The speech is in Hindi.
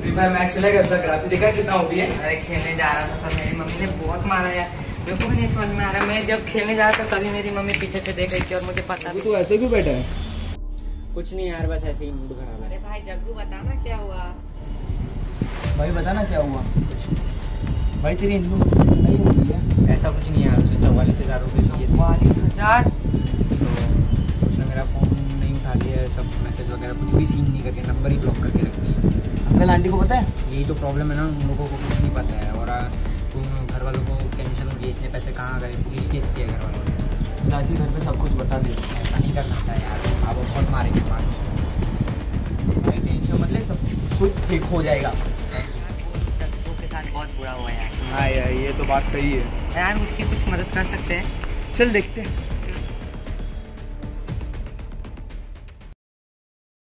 फायर मैक्स चलेगा उसका ग्राफिक देखा कितना ओपी है? अरे खेलने जा रहा था तब मेरी मम्मी ने बहुत मारा यार। मेरे को भी नहीं समझ में आ रहा। मैं जब खेलने जा रहा था तभी मेरी मम्मी पीछे से देख रही थी और मुझे पता भी तू ऐसे क्यों बैठा है? कुछ नहीं यार बस ऐसे ही मूड खराब अरे भाई जग्गू बता ना क्या हुआ? भाई बता ना क्या हुआ? भाई तेरी हिंदू मत से लड़ाई हो गई है। ऐसा कुछ नहीं यार उसे चौवालीस हज़ार रुपये चौवालीस हज़ार? मैसेज वगैरह कुछ भी सीन नहीं करके नंबर ही ब्लॉक करके रख दिया। अंकल आंटी को पता है? यही तो प्रॉब्लम है ना उन लोगों को कुछ नहीं पता है। और तुम घर वालों को टेंशन होगी इतने पैसे कहाँ गए? पुलिस केस किया घर वालों ने। जाके घर पे सब कुछ बता दे। ऐसा नहीं कर सकता यार। आप बहुत मारेंगे मार भाई टेंशन मत ले सब कुछ ठीक हो जाएगा। के साथ बहुत बुरा हुआ यार हाँ यार ये तो बात सही है। यार उसकी कुछ मदद कर सकते हैं? चल देखते हैं।